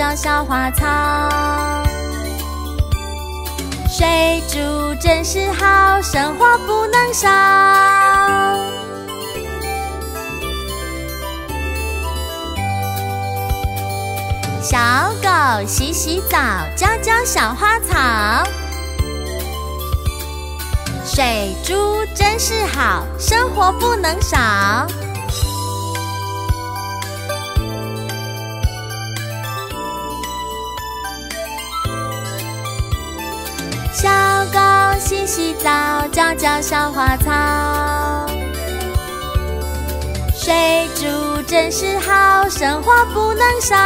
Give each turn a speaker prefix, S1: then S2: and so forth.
S1: 浇小花草。水煮真是好，生活不能少。小狗洗洗澡，浇浇小花草。水珠真是好，生活不能少。小狗洗洗澡，浇浇小花草。水煮真是好，生活不能少。